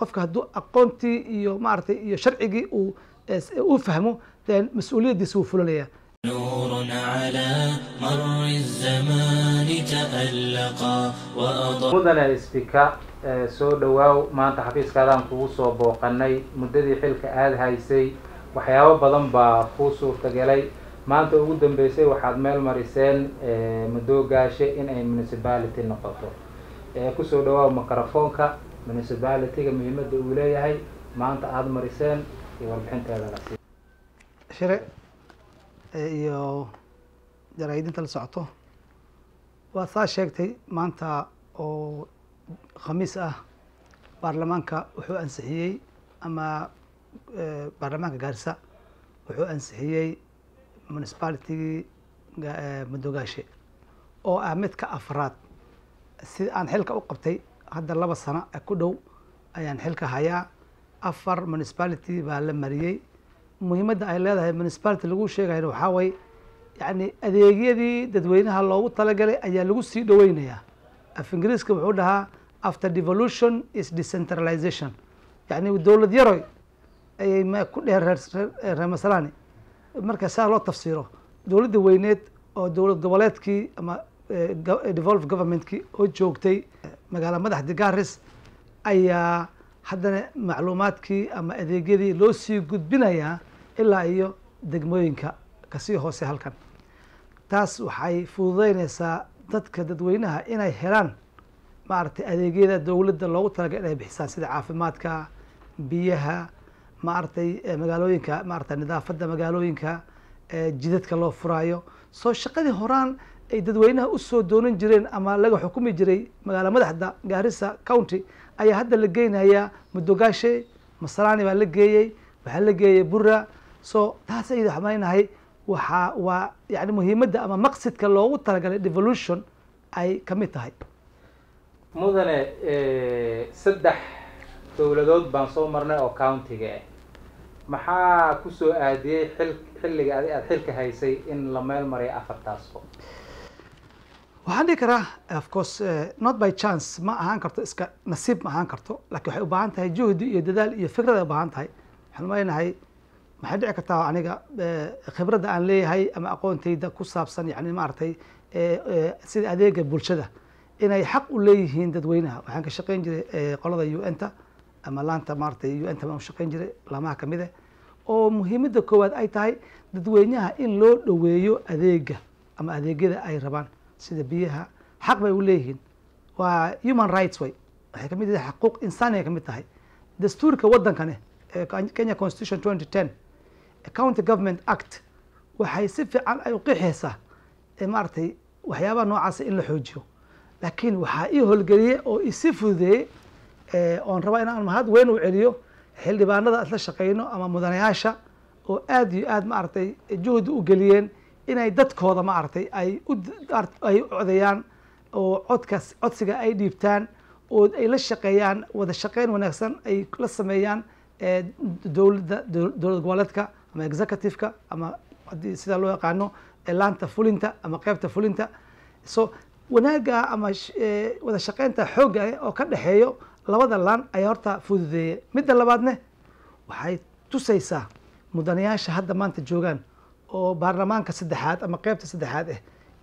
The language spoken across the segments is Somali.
qofka hadduu aqoontii iyo maaragtay iyo sharcigii uu uu fahmo then mas'uuliyaddiisa wuu fulanaya mudane spika soo dhowaaw maanta xafiiskaadaan kugu soo booqanay muddadii xilka aada haysay waxyaabo badan baa kuu suurtagalay maanta ugu dambeysay waxaad meel mariseen e, muddo gaashe in ay municipality noqoto. E, Kusoo dhawaaw microfoonka municipalityga muhiimadda uu leeyahay maanta aada mariseen iyo warbixinteeda la sii shire iyo jaraa'idinta la socoto waa saa sheegtay maanta oo khamiis ah baarlamaanka wuxuu ansixiyey ama baarlamaanka gaarisa wuxuu ansixiyey municipalitigii madoogaashe oo ah midka afraad sida aan xilka u qabtay hadda laba sano ku dhow ayaan xilka hayaa. Afar municipality baa la mariyey. Muhiimadda ay leedahay municipality lagu sheegayna waxaa way yacni adeegyadii dadweynaha loogu talagalay ayaa lagu sii dhaweynayaa. Af ingiriiska wuxuu dhahaa after devolution is decentralization. Yacni dowlad yaroy ayay m ku dheheen reer reer masalani marka saa loo tafsiiro dowladda weyneed oo dowlad goboleedkii ama devolve governmentkii oo joogtay magaala madaxda garis ayaa haddana macluumaadkii ama adeegyadii loo sii gudbinayaa ilaa iyo degmooyinka ka sii hoose halkan. Taas waxay fududeyneysaa dadka dadweynaha inay helaan maaragtay adeegyada dowladda loogu talagalay inay bixisaan sida caafimaadka biyaha maaragtay magaalooyinka maaragtay nidaafadda magaalooyinka jidadka loo furaayo. Soo shaqadii horaan ay dadweynaha u soo doonan jireen ama laga xukumi jiray magaala madaxda gaarisa county ayaa hadda la geynayaa mudogaashe masalani baa la geeyey waxaa la geeyey bura so taas ayada xamaynahay waxaa waa yani muhiimadda ama maqsidka loogu talagalay devolution ay ka mid tahay. Mudane saddex dowladood baan soo marnay oo countiga ah maxaa ku soo aadiyey xil xilliga adi aada xilka haysay in la meel mariyo afartaasbo waxaan dhihi karaa of course not by chance ma ahaan karto iska nasiib ma ahaan karto laakiin waxay u baahan tahay juhdi iyo dadaal iyo fikrad ay u baahan tahay. Waxaan leenahay maxay dhici kartaa aniga khibradda aan leeyahay ama aqoontayda ku saabsan yani maaragtay sida adeega bulshada inay xaq u leeyihiin dadweynaha. Waxaan ka shaqeyn jiray qolada u n ta ama laanta maaragtay u n ta baan u shaqeyn jiray laamaha ka mid eh oo muhiimadda koowaad ay tahay dadweynaha in loo dhoweeyo adeega ama adeegyada ay rabaan sida biyaha xaq bay u leeyihiin. Waa human rights way. Waxay ka mid tahay xuquuq insaaniya ka mid tahay. Dastuurka waddankane kenya constitution twenty ten county government act waxay si fiican ay uqixeysaa maaragtay waxyaabaha noocaasa in la xoojiyo. Laakiin waxaa ii howlgeliyey oo isi fududeeyey oon rabaa inaan mahad weyn u celiyo xildhibaanada isla shaqeyno ama mudanayaasha oo aada iyo aad maaragtay juhdi u geliyeen inay dadkooda maaragtay ay ay codeeyaan oo codkaas codsiga ay dhiibtaan oo ay la shaqeeyaan wada shaqeyn wanaagsan ay la sameeyaan dowladda dowlad goboleedka ama executive-ka ama haddii sidaa loo yaqaano laanta fulinta ama qeybta fulinta. So wanaaga ama wada shaqeynta xoogga oo ka dhexeeyo labada laan ayaa horta fududeeyey midda labaadne waxay tusaysaa mudanayaasha hadda maanta joogaan oo baarlamaanka saddexaad ama qeybta saddexaad ah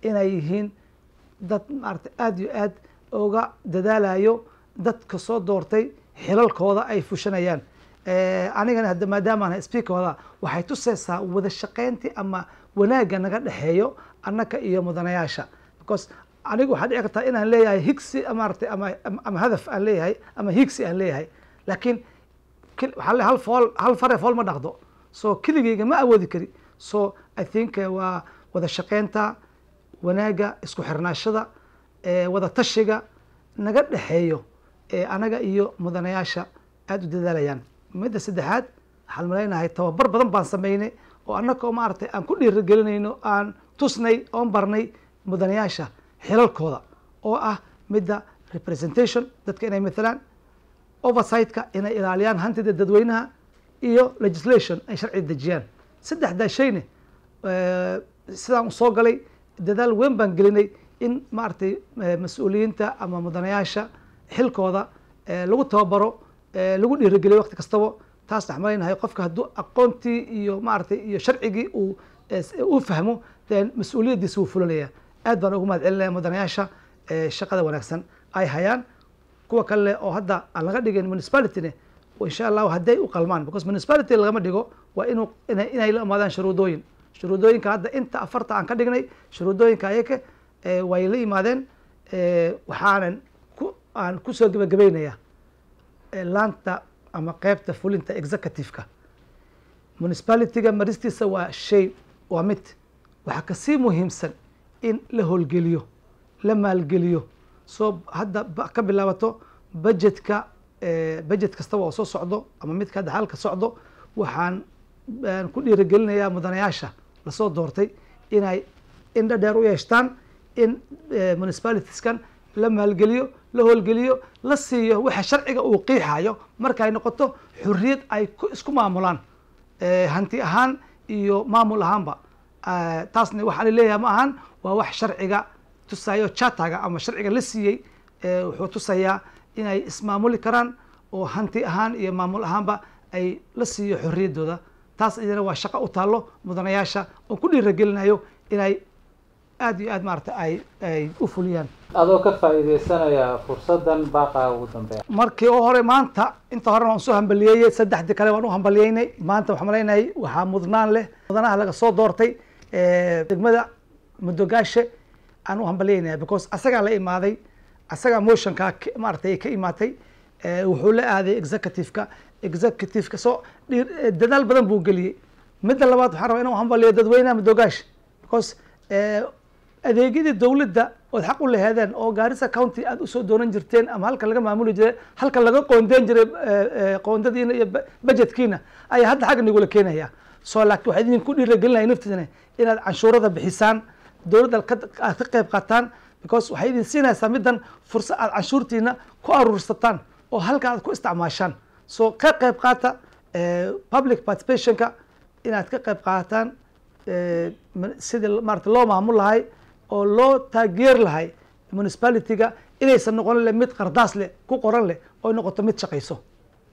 inay yihiin dad maarata aada iyo aad uga dadaalayo dadka soo doortay xilalkooda ay fushanayaan. Anigana hadda maadaamaan speakerooda waxay tusaysaa wada shaqeyntii ama wanaagga naga dhexeeyo annaka iyo mudanayaasha. Because anigu waxaa dhici kartaa inaan leeyahay higsi maaragtay ama hadaf aan leeyahay ama higsi aan leeyahay. Laakiin waxaa le hal fool hal fare fool ma dhaqdo. So keligeyga ma awoodi kari. So i think waa wada shaqeynta wanaagga isku xirnaashada wada tashiga naga dhexeeyo anaga iyo mudanayaasha aada u dadaalayaan. Midda saddexaad waxaan malaynahay tababar badan baan sameynay oo annagoo maaragtay aan ku dhiirigelinayno aan tusnay oon barnay mudanayaasha xilalkooda oo ah midda representation dadka inay mathalaan oversightka inay ilaaliyaan hantida dadweynaha iyo legislation ay sharci dejiyaan. Saddexdaa shayne sidaan u soo galay dadaal weyn baan gelinay in maaragtay mas'uuliyiinta ama mudanayaasha xilkooda lagu tababaro lagu dhiirigeliyo waqti kastaba taasna waxaan malaynahay qofka hadduu aqoontii iyo maaragtay iyo sharcigii uu uu fahmo then mas'uuliyaddiisa wuu fulinaya aad baan ugu mahad celinaya mudanayaasha shaqada wanaagsan. Ay hayaan kuwa kale oo hadda aan laga dhigin municipalityne insha allahu hadday u qalmaan because municipality lagama dhigo waa inuu inay la imaadaan shuruudooyin shuruudooyinka hadda inta afarta aan ka dhignay shuruudooyinka ayaka way la yimaadeen waxaanan ku aan ku soo gebagabeynaya laanta ama qeybta fulinta executive-ka. Municipalityga maristiisa waa shay waa mid waxaa ka sii muhiimsan in la howlgeliyo la maalgeliyo soo hadda ka bilaabato budgetka budget kastaba oo soo socdo ama midka hadda halka socdo waxaan ku dhiirigelinayaa mudanayaasha la soo doortay inay indha dheer u yeeshtaan in municipalitieskan la maalgeliyo la howlgeliyo la siiyo waxa sharciga uu qiixayo markay noqoto xurriyad ay isku maamulaan hanti ahaan iyo maamul ahaanba. Taasna waxaan leeyahay ma ahan waa wax sharciga tusayo chataga ama sharciga la siiyey wuxuu tusayaa inay ismaamuli karaan oo hanti ahaan iyo maamul ahaanba ay la siiyo xorriyaddooda taas iyadana waa shaqo u taallo mudanayaasha oon ku dhiiragelinayo inay aad iyo aad maarata ay ay u fuliyaan. Adoo ka faa'iidaysanaya fursaddan baaqaa ugu dambeeya. Markii oo hore maanta inta horena waan soo hambaliyeeyey saddexdii kale waan u hambaliyeynay maanta waxaan malaynahay waxaa mudnaan leh mudanaha laga soo doortay degmada mudogaashe aan u hambaliyeynaya because asagaa la imaaday asagaa motionkaa maaratay ka imaatay wuxuu la aaday executive-ka executive-ka soo dadaal badan buu geliyey. Midda labaad waxaan rabaa inaan u hambaliyo dadweynaha mudogaashe because adeegyadii dowladda ood xaq u laheedeen oo gaarisa county aad u soo doonan jirteen ama halkan laga maamuli jiray halkan laga qoondeen jiray qoondadiina iyo budgetkiina ayaa hadda xagga nagula keenaya. So laakiin waxaa idinku dhiiragelinaya naftiina inaad canshuurada bixisaan dowladda aad ka qayb qaataan because waxay idin siinaysaa middan fursad aad canshuurtiina ku aruursataan oo halka aad ku isticmaashaan so ka qayb qaata public participationka inaad ka qayb qaataan sidii maarata loo maamul lahay oo loo taageer lahay municipality-ga inaysan noqon leh mid qardaas leh ku qoran leh oo noqoto mid shaqayso